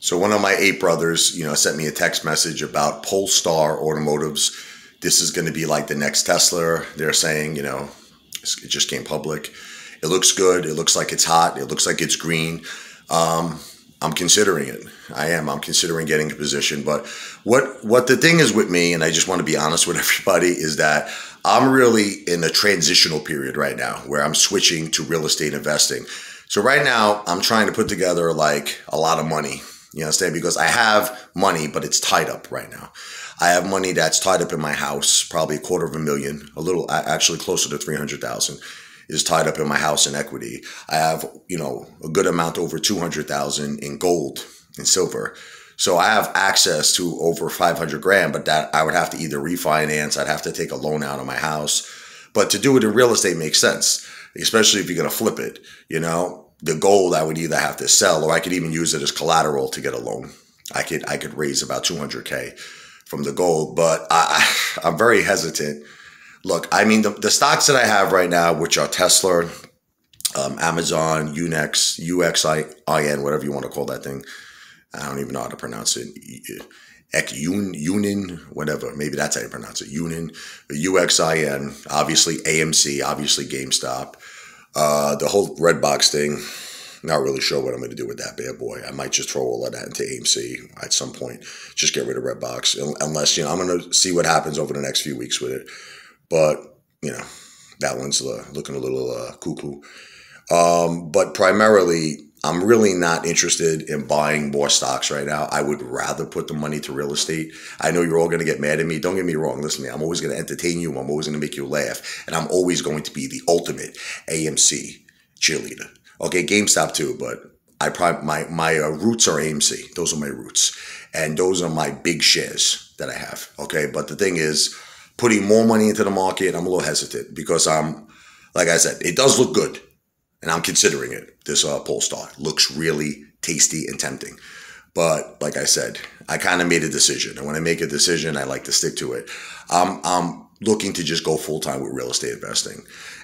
So one of my eight brothers, you know, sent me a text message about Polestar Automotives. This is going to be like the next Tesla. They're saying, you know, it just came public. It looks good. It looks like it's hot. It looks like it's green. Um, I'm considering it. I am. I'm considering getting a position. But what what the thing is with me, and I just want to be honest with everybody, is that I'm really in a transitional period right now where I'm switching to real estate investing. So right now I'm trying to put together like a lot of money. You understand? Because I have money, but it's tied up right now. I have money that's tied up in my house, probably a quarter of a million, a little actually closer to 300,000 is tied up in my house in equity. I have, you know, a good amount over 200,000 in gold and silver. So I have access to over 500 grand, but that I would have to either refinance, I'd have to take a loan out of my house. But to do it in real estate makes sense, especially if you're going to flip it. You know, the gold I would either have to sell or I could even use it as collateral to get a loan. I could I could raise about 200k from the gold, but I, I'm very hesitant look, I mean, the, the stocks that I have right now, which are Tesla, um, Amazon, Unex, UXIN, whatever you want to call that thing. I don't even know how to pronounce it. Un, Unin, whatever. Maybe that's how you pronounce it. Unin, UXIN, obviously AMC, obviously GameStop. Uh, the whole Redbox thing, not really sure what I'm going to do with that bad boy. I might just throw all of that into AMC at some point. Just get rid of Redbox, unless you know I'm going to see what happens over the next few weeks with it. But, you know, that one's uh, looking a little uh, cuckoo. Um, but primarily, I'm really not interested in buying more stocks right now. I would rather put the money to real estate. I know you're all going to get mad at me. Don't get me wrong. Listen to me. I'm always going to entertain you. I'm always going to make you laugh. And I'm always going to be the ultimate AMC cheerleader. Okay, GameStop too, but I probably, my, my uh, roots are AMC. Those are my roots. And those are my big shares that I have. Okay, but the thing is, putting more money into the market, I'm a little hesitant because I'm, like I said, it does look good, and I'm considering it. This uh, Polestar looks really tasty and tempting, but like I said, I kind of made a decision, and when I make a decision, I like to stick to it. I'm, I'm looking to just go full time with real estate investing.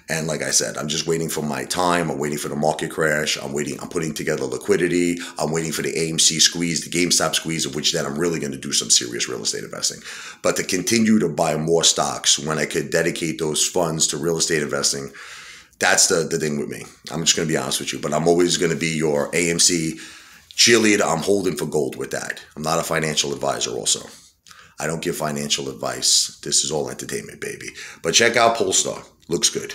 And like I said, I'm just waiting for my time. I'm waiting for the market crash. I'm waiting. I'm putting together liquidity. I'm waiting for the AMC squeeze, the GameStop squeeze, of which then I'm really going to do some serious real estate investing. But to continue to buy more stocks when I could dedicate those funds to real estate investing, that's the, the thing with me. I'm just going to be honest with you, but I'm always going to be your AMC cheerleader. I'm holding for gold with that. I'm not a financial advisor also. I don't give financial advice. This is all entertainment, baby. But check out Polestar. Looks good.